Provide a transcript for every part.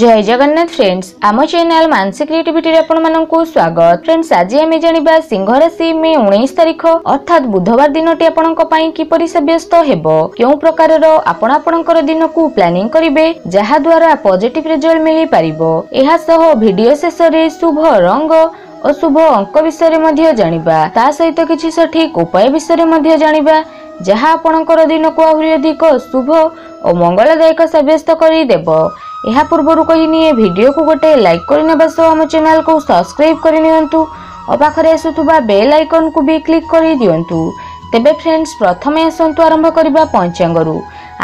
ଜୟ Jagannath friends ଆମ channel Manasi କ୍ରିଏଟିଭିଟିରେ ଆପଣମାନଙ୍କୁ ସ୍ୱାଗତ ଫ୍ରେଣ୍ଡସ୍ ଆଜି ଆମେ ଜାଣିବା ସିଂହ ରାଶି ମେ ଉଣେଇଶ ତାରିଖ ଅର୍ଥାତ୍ ବୁଧବାର ଦିନଟି ଆପଣଙ୍କ ପାଇଁ କିପରି ସାବ୍ୟସ୍ତ ହେବ? କେଉଁ ପ୍ରକାରର ଆପଣ ଆପଣଙ୍କର ଦିନକୁ ପ୍ଲାନିଂ କରିବେ? ଯାହା ଦ୍ୱାରା ପଜିଟିଭ ରେଜଲ୍ଟ ମିଳିପାରିବ? ଏହା ସହ ଭିଡିଓ ଶେଷରେ ଶୁଭ ରଙ୍ଗ ଓ ଶୁଭ ଅଙ୍କ ବିଷୟରେ ମଧ୍ୟ ଜାଣିବା। ତା ସହିତ କିଛି ସଠିକ ଉପାୟ ବିଷୟରେ ମଧ୍ୟ ଜାଣିବା ଯାହା ଆପଣଙ୍କର ଦିନକୁ ଆହୁରି ଅଧିକ ଶୁଭ ଓ ମଙ୍ଗଳଦାୟକ ସାବ୍ୟସ୍ତ କରିଦେବ। ଏହା ପୂର୍ବରୁ କହିନିଏ ଭିଡିଓକୁ ଗୋଟେ ଲାଇକ୍ କରିନେବା ସହ ଆମ ଚ୍ୟାନେଲକୁ ସବସ୍କ୍ରାଇବ୍ କରିନିଅନ୍ତୁ ଓ ପାଖରେ ଆସୁଥିବା ବେଲ୍ ଆଇକନକୁ ବି କ୍ଲିକ୍ କରିଦିଅନ୍ତୁ ତେବେ ଫ୍ରେଣ୍ଡସ୍ ପ୍ରଥମେ ଆସନ୍ତୁ ଆରମ୍ଭ କରିବା ପଞ୍ଚାଙ୍ଗରୁ।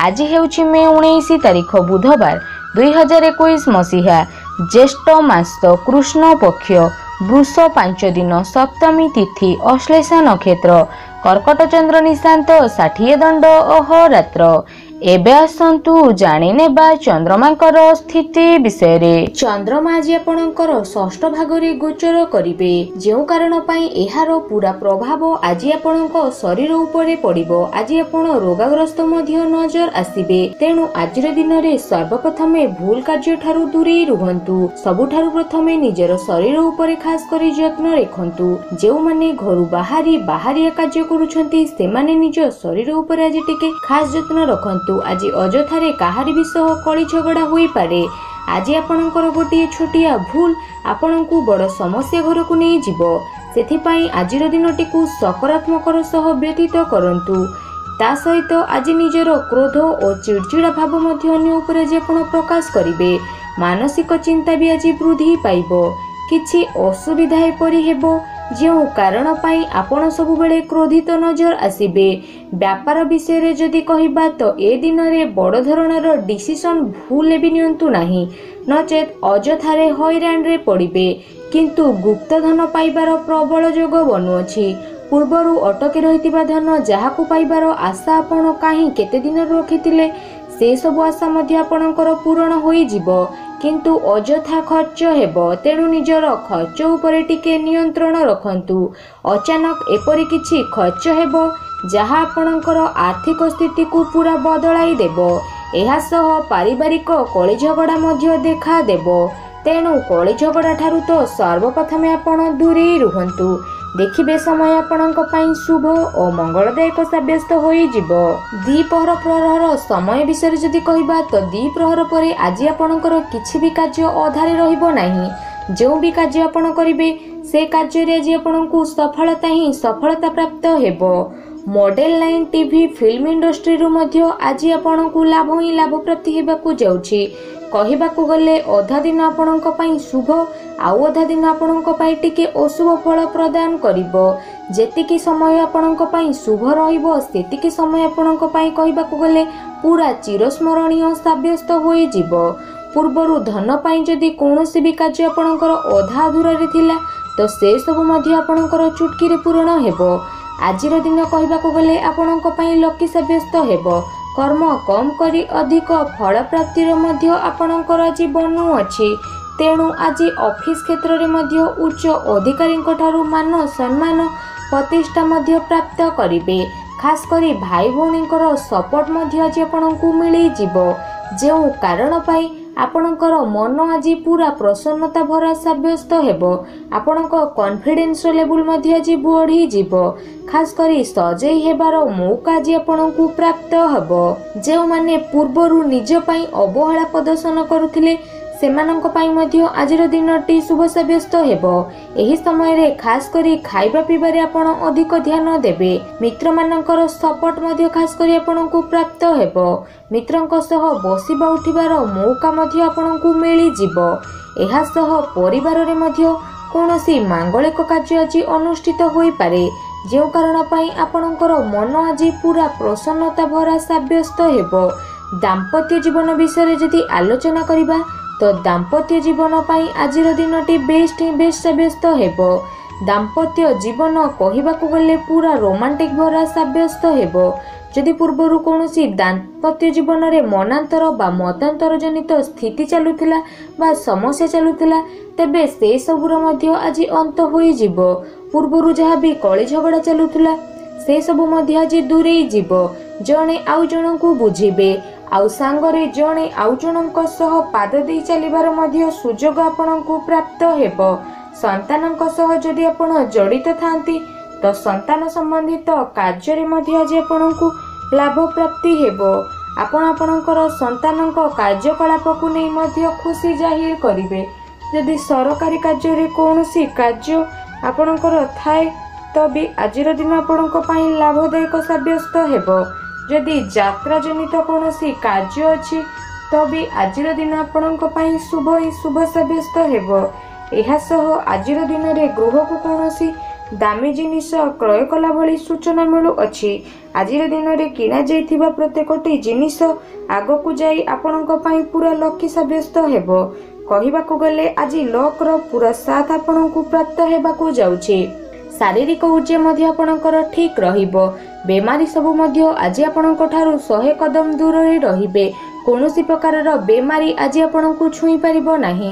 ଆଜି ହେଉଛି ମେ ଉଣେଇଶ ତାରିଖ ବୁଧବାର ଦୁଇ ହଜାର ଏକୋଇଶ ମସିହା। ଜ୍ୟେଷ୍ଠ ମାସ କୃଷ୍ଣ ପକ୍ଷ ବୃଷ ପାଞ୍ଚ ଦିନ ସପ୍ତମୀ ତିଥି ଅଶ୍ଳେଷା ନକ୍ଷତ୍ର କର୍କଟ ଚନ୍ଦ୍ର ନିଶାନ୍ତ ଷାଠିଏ ଦଣ୍ଡ ଅହରାତ୍ର। ଏବେ ଆସନ୍ତୁ ଜାଣିନେବା ଚନ୍ଦ୍ରମାଙ୍କର ସ୍ଥିତି ବିଷୟରେ। ଚନ୍ଦ୍ରମା ଆଜି ଆପଣଙ୍କର ଷଷ୍ଠ ଭାଗରେ ଗୋଚର କରିବେ। ଯେଉଁ କାରଣ ପାଇଁ ଏହାର ପୁରା ପ୍ରଭାବ ଆଜି ଆପଣଙ୍କ ଶରୀର ଉପରେ ପଡିବ। ଆଜି ଆପଣ ରୋଗାଗ୍ରସ୍ତ ମଧ୍ୟ ନଜର ଆସିବେ। ତେଣୁ ଆଜିର ଦିନରେ ସର୍ବପ୍ରଥମେ ଭୁଲ କାର୍ଯ୍ୟ ଠାରୁ ଦୂରେଇ ରୁହନ୍ତୁ। ସବୁଠାରୁ ପ୍ରଥମେ ନିଜର ଶରୀର ଉପରେ ଖାସ କରି ଯତ୍ନ ରଖନ୍ତୁ। ଯେଉଁମାନେ ଘରୁ ବାହାରି ବାହାରିଆ କାର୍ଯ୍ୟ କରୁଛନ୍ତି ସେମାନେ ନିଜ ଶରୀର ଉପରେ ଆଜି ଟିକେ ଖାସ ଯତ୍ନ ରଖନ୍ତୁ। ଆଜି ଅଯଥାରେ କାହାରି ବି ସହ କଳି ଝଗଡ଼ା ହୋଇପାରେ। ଆଜି ଆପଣଙ୍କର ଗୋଟିଏ ଛୋଟିଆ ଭୁଲ ଆପଣଙ୍କୁ ବଡ଼ ସମସ୍ୟା ଘରକୁ ନେଇଯିବ। ସେଥିପାଇଁ ଆଜିର ଦିନଟିକୁ ସକାରାତ୍ମକର ସହ ବ୍ୟତୀତ କରନ୍ତୁ। ତା ସହିତ ଆଜି ନିଜର କ୍ରୋଧ ଓ ଚିଡ଼ଚିଡ଼ା ଭାବ ମଧ୍ୟ ଅନ୍ୟ ଉପରେ ଆଜି ଆପଣ ପ୍ରକାଶ କରିବେ ମାନସିକ ଚିନ୍ତା ବି ଆଜି ବୃଦ୍ଧି ପାଇବ। କିଛି ଅସୁବିଧା ଏପରି ହେବ ଯେଉଁ କାରଣ ପାଇଁ ଆପଣ ସବୁବେଳେ କ୍ରୋଧିତ ନଜର ଆସିବେ ବ୍ୟାପାର ବିଷୟରେ ଯଦି କହିବା ତ ଏ ଦିନରେ ବଡ଼ ଧରଣର ଡିସିସନ୍ ଭୁଲ ବି ନିଅନ୍ତୁ ନାହିଁ। ନଚେତ୍ ଅଯଥାରେ ହଇରାଣରେ ପଡ଼ିବେ। କିନ୍ତୁ ଗୁପ୍ତଧନ ପାଇବାର ପ୍ରବଳ ଯୋଗ ବନୁଅଛି। ପୂର୍ବରୁ ଅଟକି ରହିଥିବା ଧନ ଯାହାକୁ ପାଇବାର ଆଶା ଆପଣ କାହିଁ କେତେ ଦିନରୁ ରଖିଥିଲେ ସେ ସବୁ ଆଶା ମଧ୍ୟ ଆପଣଙ୍କର ପୂରଣ ହୋଇଯିବ। କିନ୍ତୁ ଅଯଥା ଖର୍ଚ୍ଚ ହେବ। ତେଣୁ ନିଜର ଖର୍ଚ୍ଚ ଉପରେ ଟିକେ ନିୟନ୍ତ୍ରଣ ରଖନ୍ତୁ। ଅଚାନକ ଏପରି କିଛି ଖର୍ଚ୍ଚ ହେବ ଯାହା ଆପଣଙ୍କର ଆର୍ଥିକ ସ୍ଥିତିକୁ ପୁରା ବଦଳାଇ ଦେବ। ଏହା ସହ ପାରିବାରିକ କଳିଝଗଡ଼ା ମଧ୍ୟ ଦେଖାଦେବ। ତେଣୁ କଳିଝଗଡ଼ା ଠାରୁ ତ ସର୍ବପ୍ରଥମେ ଆପଣ ଦୂରେଇ ରୁହନ୍ତୁ। ଦେଖିବେ ସମୟ ଆପଣଙ୍କ ପାଇଁ ଶୁଭ ଓ ମଙ୍ଗଳଦାୟକ ସାବ୍ୟସ୍ତ ହୋଇଯିବ। ଦ୍ୱିପହର ପ୍ରହର ସମୟ ବିଷୟରେ ଯଦି କହିବା ତ ଦ୍ୱିପ୍ରହର ପରେ ଆଜି ଆପଣଙ୍କର କିଛି ବି କାର୍ଯ୍ୟ ଅଧାରେ ରହିବ ନାହିଁ। ଯେଉଁ ବି କାର୍ଯ୍ୟ ଆପଣ କରିବେ ସେ କାର୍ଯ୍ୟରେ ଆଜି ଆପଣଙ୍କୁ ସଫଳତା ହିଁ ସଫଳତା ପ୍ରାପ୍ତ ହେବ। ମଡେଲ ଲାଇନ୍ ଟିଭି ଫିଲ୍ମ ଇଣ୍ଡଷ୍ଟ୍ରିରୁ ମଧ୍ୟ ଆଜି ଆପଣଙ୍କୁ ଲାଭ ହିଁ ଲାଭ ପ୍ରାପ୍ତି ହେବାକୁ ଯାଉଛି। କହିବାକୁ ଗଲେ ଅଧା ଦିନ ଆପଣଙ୍କ ପାଇଁ ଶୁଭ ଆଉ ଅଧା ଦିନ ଆପଣଙ୍କ ପାଇଁ ଟିକେ ଅଶୁଭ ଫଳ ପ୍ରଦାନ କରିବ। ଯେତିକି ସମୟ ଆପଣଙ୍କ ପାଇଁ ଶୁଭ ରହିବ ସେତିକି ସମୟ ଆପଣଙ୍କ ପାଇଁ କହିବାକୁ ଗଲେ ପୁରା ଚିରସ୍ମରଣୀୟ ସାବ୍ୟସ୍ତ ହୋଇଯିବ। ପୂର୍ବରୁ ଧନ ପାଇଁ ଯଦି କୌଣସି ବି କାର୍ଯ୍ୟ ଆପଣଙ୍କର ଅଧା ଅଧୁରାରେ ଥିଲା ତ ସେ ସବୁ ମଧ୍ୟ ଆପଣଙ୍କର ଚୁଟକିରେ ପୂରଣ ହେବ। ଆଜିର ଦିନ କହିବାକୁ ଗଲେ ଆପଣଙ୍କ ପାଇଁ ଲକି ସାବ୍ୟସ୍ତ ହେବ। କର୍ମ କମ୍ କରି ଅଧିକ ଫଳ ପ୍ରାପ୍ତିର ମଧ୍ୟ ଆପଣଙ୍କର ଆଜି ବନୁଅଛି ତେଣୁ ଆଜି ଅଫିସ କ୍ଷେତ୍ରରେ ମଧ୍ୟ ଉଚ୍ଚ ଅଧିକାରୀଙ୍କ ଠାରୁ ମାନ ସମ୍ମାନ ପ୍ରତିଷ୍ଠା ମଧ୍ୟ ପ୍ରାପ୍ତ କରିବେ। ଖାସ କରି ଭାଇ ଭଉଣୀଙ୍କର ସପୋର୍ଟ ମଧ୍ୟ ଆଜି ଆପଣଙ୍କୁ ମିଳିଯିବ। ଯେଉଁ କାରଣ ପାଇଁ ଆପଣଙ୍କର ମନ ଆଜି ପୁରା ପ୍ରସନ୍ନତା ଭରା ସାବ୍ୟସ୍ତ ହେବ। ଆପଣଙ୍କ କନଫିଡେନ୍ସ ଲେବୁଲ ମଧ୍ୟ ଆଜି ବଢ଼ିଯିବ ଖାସ କରି ସଜେଇ ହେବାର ମୌକା ଆଜି ଆପଣଙ୍କୁ ପ୍ରାପ୍ତ ହେବ। ଯେଉଁମାନେ ପୂର୍ବରୁ ନିଜ ପାଇଁ ଅବହେଳା ପ୍ରଦର୍ଶନ କରୁଥିଲେ ସେମାନଙ୍କ ପାଇଁ ମଧ୍ୟ ଆଜିର ଦିନଟି ଶୁଭ ସାବ୍ୟସ୍ତ ହେବ। ଏହି ସମୟରେ ଖାସ କରି ଖାଇବା ପିଇବାରେ ଆପଣ ଅଧିକ ଧ୍ୟାନ ଦେବେ। ମିତ୍ରମାନଙ୍କର ସପୋର୍ଟ ମଧ୍ୟ ଖାସ କରି ଆପଣଙ୍କୁ ପ୍ରାପ୍ତ ହେବ। ମିତ୍ରଙ୍କ ସହ ବସିବା ଉଠିବାର ମୌକା ମଧ୍ୟ ଆପଣଙ୍କୁ ମିଳିଯିବ। ଏହା ସହ ପରିବାରରେ ମଧ୍ୟ କୌଣସି ମାଙ୍ଗଳିକ କାର୍ଯ୍ୟ ଆଜି ଅନୁଷ୍ଠିତ ହୋଇପାରେ। ଯେଉଁ କାରଣ ପାଇଁ ଆପଣଙ୍କର ମନ ଆଜି ପୁରା ପ୍ରସନ୍ନତା ଭରା ସାବ୍ୟସ୍ତ ହେବ। ଦାମ୍ପତ୍ୟ ଜୀବନ ବିଷୟରେ ଯଦି ଆଲୋଚନା କରିବା ତ ଦାମ୍ପତ୍ୟ ଜୀବନ ପାଇଁ ଆଜିର ଦିନଟି ବେଷ୍ଟ ହିଁ ବେଷ୍ଟ ସାବ୍ୟସ୍ତ ହେବ ଦାମ୍ପତ୍ୟ ଜୀବନ କହିବାକୁ ଗଲେ ପୁରା ରୋମାଣ୍ଟିକ ଭରା ସାବ୍ୟସ୍ତ ହେବ ଯଦି ପୂର୍ବରୁ କୌଣସି ଦାମ୍ପତ୍ୟ ଜୀବନରେ ମନାନ୍ତର ବା ମତାନ୍ତର ଜନିତ ସ୍ଥିତି ଚାଲୁଥିଲା ବା ସମସ୍ୟା ଚାଲୁଥିଲା ତେବେ ସେ ସବୁର ମଧ୍ୟ ଆଜି ଅନ୍ତ ହୋଇଯିବ ପୂର୍ବରୁ ଯାହା ବି କଳି ଝଗଡ଼ା ଚାଲୁଥିଲା ସେ ସବୁ ମଧ୍ୟ ଆଜି ଦୂରେଇ ଯିବ ଜଣେ ଆଉ ଜଣଙ୍କୁ ବୁଝିବେ ଆଉ ସାଙ୍ଗରେ ଜଣେ ଆଉ ଜଣଙ୍କ ସହ ପାଦ ଦେଇ ଚାଲିବାର ମଧ୍ୟ ସୁଯୋଗ ଆପଣଙ୍କୁ ପ୍ରାପ୍ତ ହେବ। ସନ୍ତାନଙ୍କ ସହ ଯଦି ଆପଣ ଜଡ଼ିତ ଥାନ୍ତି ତ ସନ୍ତାନ ସମ୍ବନ୍ଧିତ କାର୍ଯ୍ୟରେ ମଧ୍ୟ ଆଜି ଆପଣଙ୍କୁ ଲାଭ ପ୍ରାପ୍ତି ହେବ। ଆପଣ ଆପଣଙ୍କର ସନ୍ତାନଙ୍କ କାର୍ଯ୍ୟକଳାପକୁ ନେଇ ମଧ୍ୟ ଖୁସି ଜାହିର କରିବେ। ଯଦି ସରକାରୀ କାର୍ଯ୍ୟରେ କୌଣସି କାର୍ଯ୍ୟ ଆପଣଙ୍କର ଥାଏ ତ ବି ଆଜିର ଦିନ ଆପଣଙ୍କ ପାଇଁ ଲାଭଦାୟକ ସାବ୍ୟସ୍ତ ହେବ। ଯଦି ଯାତ୍ରା ଜନିତ କୌଣସି କାର୍ଯ୍ୟ ଅଛି ତ ବି ଆଜିର ଦିନ ଆପଣଙ୍କ ପାଇଁ ଶୁଭ ହିଁ ଶୁଭ ସାବ୍ୟସ୍ତ ହେବ। ଏହା ସହ ଆଜିର ଦିନରେ ଗୃହକୁ କୌଣସି ଦାମୀ ଜିନିଷ କ୍ରୟ କଲା ଭଳି ସୂଚନା ମିଳୁଅଛି। ଆଜିର ଦିନରେ କିଣାଯାଇଥିବା ପ୍ରତ୍ୟେକଟି ଜିନିଷ ଆଗକୁ ଯାଇ ଆପଣଙ୍କ ପାଇଁ ପୁରା ଲକି ସାବ୍ୟସ୍ତ ହେବ। କହିବାକୁ ଗଲେ ଆଜି ଲକ୍ର ପୁରା ସାଥ ଆପଣଙ୍କୁ ପ୍ରାପ୍ତ ହେବାକୁ ଯାଉଛି। ଶାରୀରିକ ଉର୍ଜା ମଧ୍ୟ ଆପଣଙ୍କର ଠିକ୍ ରହିବ। ବେମାରୀ ସବୁ ମଧ୍ୟ ଆଜି ଆପଣଙ୍କ ଠାରୁ ଶହେ କଦମ ଦୂରରେ ରହିବେ। କୌଣସି ପ୍ରକାରର ବେମାରୀ ଆଜି ଆପଣଙ୍କୁ ଛୁଇଁ ପାରିବ ନାହିଁ।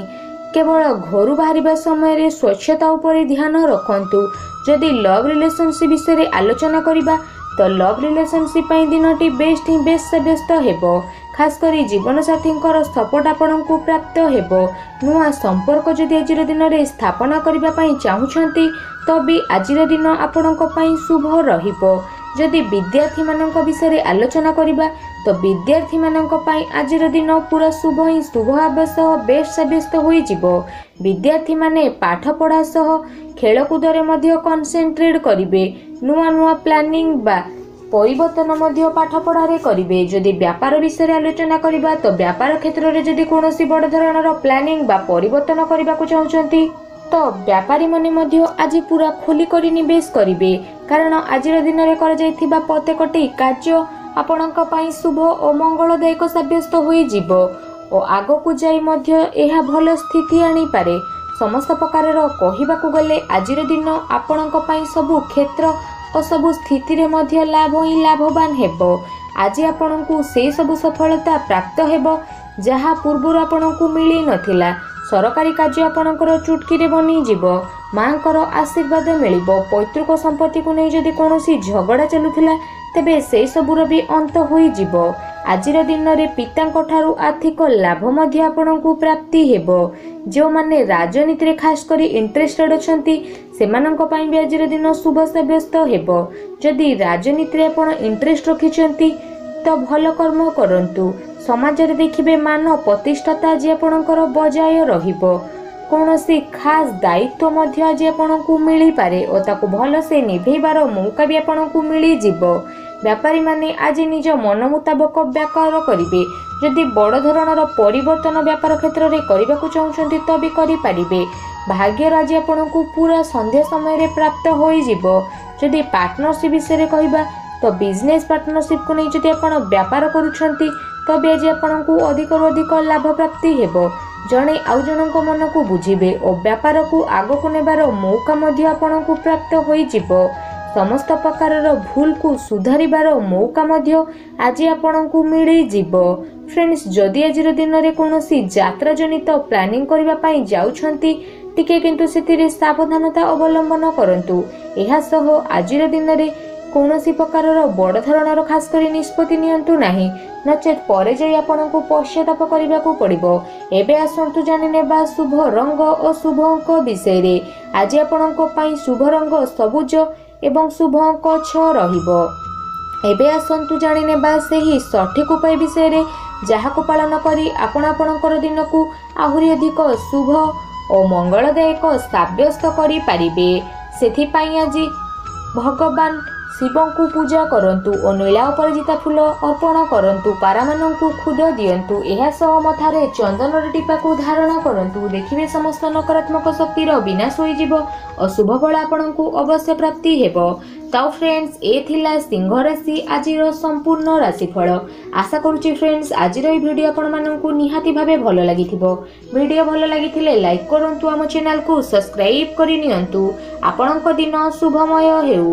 କେବଳ ଘରୁ ବାହାରିବା ସମୟରେ ସ୍ୱଚ୍ଛତା ଉପରେ ଧ୍ୟାନ ରଖନ୍ତୁ। ଯଦି ଲଭ୍ ରିଲେସନସିପ୍ ବିଷୟରେ ଆଲୋଚନା କରିବା ତ ଲଭ୍ ରିଲେସନସିପ୍ ପାଇଁ ଦିନଟି ବେଷ୍ଟ ହିଁ ବେଷ୍ଟ ସାବ୍ୟସ୍ତ ହେବ। ଖାସ କରି ଜୀବନସାଥୀଙ୍କର ସପୋର୍ଟ ଆପଣଙ୍କୁ ପ୍ରାପ୍ତ ହେବ। ନୂଆ ସମ୍ପର୍କ ଯଦି ଆଜିର ଦିନରେ ସ୍ଥାପନା କରିବା ପାଇଁ ଚାହୁଁଛନ୍ତି ତ ବି ଆଜିର ଦିନ ଆପଣଙ୍କ ପାଇଁ ଶୁଭ ରହିବ। ଯଦି ବିଦ୍ୟାର୍ଥୀମାନଙ୍କ ବିଷୟରେ ଆଲୋଚନା କରିବା ତ ବିଦ୍ୟାର୍ଥୀମାନଙ୍କ ପାଇଁ ଆଜିର ଦିନ ପୁରା ଶୁଭ ହିଁ ଶୁଭ ହେବା ସହ ବେଷ୍ଟ ସାବ୍ୟସ୍ତ ହୋଇଯିବ। ବିଦ୍ୟାର୍ଥୀମାନେ ପାଠପଢ଼ା ସହ ଖେଳକୁଦରେ ମଧ୍ୟ କନସେନ୍ଟ୍ରେଟ୍ କରିବେ। ନୂଆ ନୂଆ ପ୍ଲାନିଂ ବା ପରିବର୍ତ୍ତନ ମଧ୍ୟ ପାଠପଢ଼ାରେ କରିବେ। ଯଦି ବ୍ୟାପାର ବିଷୟରେ ଆଲୋଚନା କରିବା ତ ବ୍ୟାପାର କ୍ଷେତ୍ରରେ ଯଦି କୌଣସି ବଡ଼ ଧରଣର ପ୍ଲାନିଂ ବା ପରିବର୍ତ୍ତନ କରିବାକୁ ଚାହୁଁଛନ୍ତି ତ ବେପାରୀମାନେ ମଧ୍ୟ ଆଜି ପୁରା ଖୋଲିକରି ନିବେଶ କରିବେ କାରଣ ଆଜିର ଦିନରେ କରାଯାଇଥିବା ପ୍ରତ୍ୟେକଟି କାର୍ଯ୍ୟ ଆପଣଙ୍କ ପାଇଁ ଶୁଭ ଓ ମଙ୍ଗଳଦାୟକ ସାବ୍ୟସ୍ତ ହୋଇଯିବ ଓ ଆଗକୁ ଯାଇ ମଧ୍ୟ ଏହା ଭଲ ସ୍ଥିତି ଆଣିପାରେ। ସମସ୍ତ ପ୍ରକାରର କହିବାକୁ ଗଲେ ଆଜିର ଦିନ ଆପଣଙ୍କ ପାଇଁ ସବୁ କ୍ଷେତ୍ର ଓ ସବୁ ସ୍ଥିତିରେ ମଧ୍ୟ ଲାଭ ହିଁ ଲାଭବାନ ହେବ। ଆଜି ଆପଣଙ୍କୁ ସେଇ ସବୁ ସଫଳତା ପ୍ରାପ୍ତ ହେବ ଯାହା ପୂର୍ବରୁ ଆପଣଙ୍କୁ ମିଳିନଥିଲା ସରକାରୀ କାର୍ଯ୍ୟ ଆପଣଙ୍କର ଚୁଟକିରେ ବନିଯିବ ମାଙ୍କର ଆଶୀର୍ବାଦ ମିଳିବ। ପୈତୃକ ସମ୍ପତ୍ତିକୁ ନେଇ ଯଦି କୌଣସି ଝଗଡ଼ା ଚାଲୁଥିଲା ତେବେ ସେହି ସବୁର ବି ଅନ୍ତ ହୋଇଯିବ। ଆଜିର ଦିନରେ ପିତାଙ୍କ ଠାରୁ ଆର୍ଥିକ ଲାଭ ମଧ୍ୟ ଆପଣଙ୍କୁ ପ୍ରାପ୍ତି ହେବ। ଯେଉଁମାନେ ରାଜନୀତିରେ ଖାସ କରି ଇଣ୍ଟରେଷ୍ଟେଡ୍ ଅଛନ୍ତି ସେମାନଙ୍କ ପାଇଁ ବି ଆଜିର ଦିନ ଶୁଭ ସାବ୍ୟସ୍ତ ହେବ। ଯଦି ରାଜନୀତିରେ ଆପଣ ଇଣ୍ଟରେଷ୍ଟ ରଖିଛନ୍ତି ତ ଭଲ କର୍ମ କରନ୍ତୁ। ସମାଜରେ ଦେଖିବେ ମାନ ପ୍ରତିଷ୍ଠାତା ଆଜି ଆପଣଙ୍କର ବଜାୟ ରହିବ। କୌଣସି ଖାସ୍ ଦାୟିତ୍ୱ ମଧ୍ୟ ଆଜି ଆପଣଙ୍କୁ ମିଳିପାରେ ଓ ତାକୁ ଭଲସେ ନିଭେଇବାର ମୌକା ବି ଆପଣଙ୍କୁ ମିଳିଯିବ। ବେପାରୀମାନେ ଆଜି ନିଜ ମନ ମୁତାବକ ବ୍ୟାପାର କରିବେ। ଯଦି ବଡ଼ ଧରଣର ପରିବର୍ତ୍ତନ ବ୍ୟାପାର କ୍ଷେତ୍ରରେ କରିବାକୁ ଚାହୁଁଛନ୍ତି ତ ବି କରିପାରିବେ। ଭାଗ୍ୟର ଆଜି ଆପଣଙ୍କୁ ପୁରା ସନ୍ଧ୍ୟା ସମୟରେ ପ୍ରାପ୍ତ ହୋଇଯିବ। ଯଦି ପାର୍ଟନରସିପ୍ ବିଷୟରେ କହିବା ତ ବିଜନେସ୍ ପାର୍ଟନରସିପ୍କୁ ନେଇ ଯଦି ଆପଣ ବ୍ୟାପାର କରୁଛନ୍ତି ତବେ ଆଜି ଆପଣଙ୍କୁ ଅଧିକରୁ ଅଧିକ ଲାଭ ପ୍ରାପ୍ତି ହେବ ଜଣେ ଆଉ ଜଣଙ୍କ ମନକୁ ବୁଝିବେ ଓ ବ୍ୟାପାରକୁ ଆଗକୁ ନେବାର ମୌକା ମଧ୍ୟ ଆପଣଙ୍କୁ ପ୍ରାପ୍ତ ହୋଇଯିବ। ସମସ୍ତ ପ୍ରକାରର ଭୁଲକୁ ସୁଧାରିବାର ମୌକା ମଧ୍ୟ ଆଜି ଆପଣଙ୍କୁ ମିଳିଯିବ। ଫ୍ରେଣ୍ଡସ୍ ଯଦି ଆଜିର ଦିନରେ କୌଣସି ଯାତ୍ରା ଜନିତ ପ୍ଲାନିଂ କରିବା ପାଇଁ ଯାଉଛନ୍ତି ଟିକେ କିନ୍ତୁ ସେଥିରେ ସାବଧାନତା ଅବଲମ୍ବନ କରନ୍ତୁ। ଏହା ସହ ଆଜିର ଦିନରେ କୌଣସି ପ୍ରକାରର ବଡ଼ ଧରଣର ଖାସ କରି ନିଷ୍ପତ୍ତି ନିଅନ୍ତୁ ନାହିଁ। ନଚେତ୍ ପରେ ଯାଇ ଆପଣଙ୍କୁ ପଶ୍ଚାତାପ କରିବାକୁ ପଡ଼ିବ। ଏବେ ଆସନ୍ତୁ ଜାଣିନେବା ଶୁଭ ରଙ୍ଗ ଓ ଶୁଭ ଅଙ୍କ ବିଷୟରେ। ଆଜି ଆପଣଙ୍କ ପାଇଁ ଶୁଭ ରଙ୍ଗ ସବୁଜ ଏବଂ ଶୁଭ ଅଙ୍କ ଛଅ ରହିବ। ଏବେ ଆସନ୍ତୁ ଜାଣିନେବା ସେହି ସଠିକ୍ ଉପାୟ ବିଷୟରେ ଯାହାକୁ ପାଳନ କରି ଆପଣ ଆପଣଙ୍କର ଦିନକୁ ଆହୁରି ଅଧିକ ଶୁଭ ଓ ମଙ୍ଗଳଦାୟକ ସାବ୍ୟସ୍ତ କରିପାରିବେ। ସେଥିପାଇଁ ଆଜି ଭଗବାନ ଶିବଙ୍କୁ ପୂଜା କରନ୍ତୁ ଓ ନୀଳା ଅପରାଜିତା ଫୁଲ ଅର୍ପଣ କରନ୍ତୁ। ପାରାମାନଙ୍କୁ ଖୁଦ ଦିଅନ୍ତୁ। ଏହା ସହ ମଥାରେ ଚନ୍ଦନର ଟିପାକୁ ଧାରଣ କରନ୍ତୁ। ଦେଖିବେ ସମସ୍ତ ନକାରାତ୍ମକ ଶକ୍ତିର ବିନାଶ ହୋଇଯିବ ଓ ଶୁଭ ଫଳ ଆପଣଙ୍କୁ ଅବଶ୍ୟ ପ୍ରାପ୍ତି ହେବ। ତ ଫ୍ରେଣ୍ଡସ୍ ଏ ଥିଲା ସିଂହ ରାଶି ଆଜିର ସମ୍ପୂର୍ଣ୍ଣ ରାଶିଫଳ। ଆଶା କରୁଛି ଫ୍ରେଣ୍ଡସ୍ ଆଜିର ଏହି ଭିଡ଼ିଓ ଆପଣମାନଙ୍କୁ ନିହାତି ଭାବେ ଭଲ ଲାଗିଥିବ। ଭିଡ଼ିଓ ଭଲ ଲାଗିଥିଲେ ଲାଇକ୍ କରନ୍ତୁ। ଆମ ଚ୍ୟାନେଲକୁ ସବସ୍କ୍ରାଇବ୍ କରି ନିଅନ୍ତୁ। ଆପଣଙ୍କ ଦିନ ଶୁଭମୟ ହେଉ।